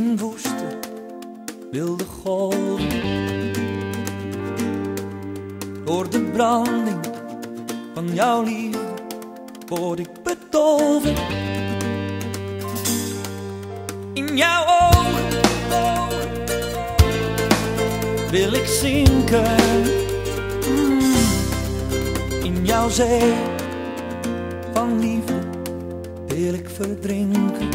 in woeste wilde golven. Door de branding van jouw liefde word ik bedolven. In jouw ogen, wil ik zinken. Mm. In jouw zee van liefde wil ik verdrinken.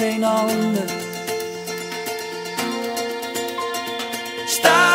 geen ander. Sta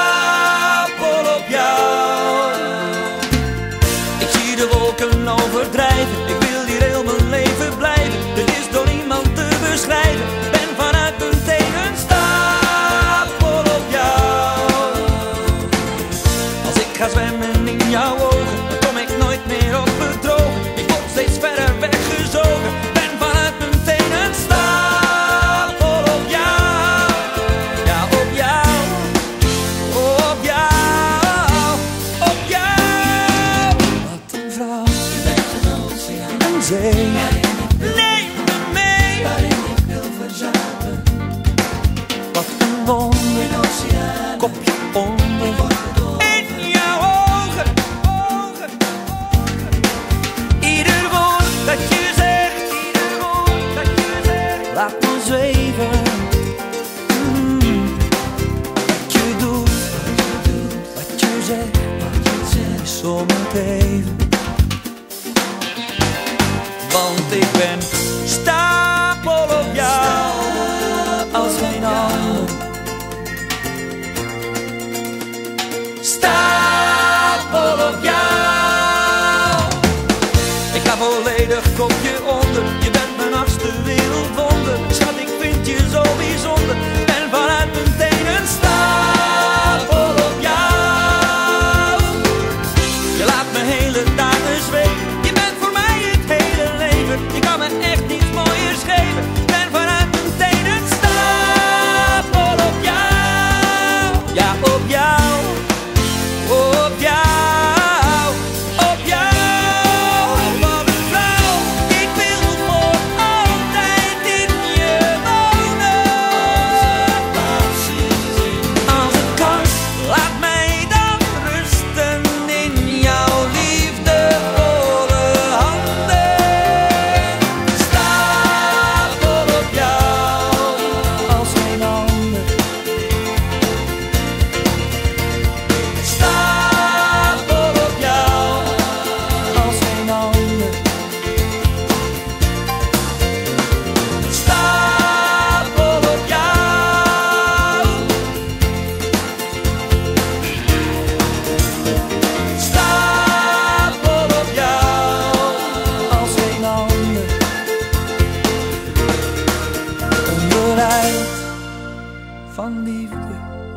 zegt, is om het. Want ik ben staan. van liefde.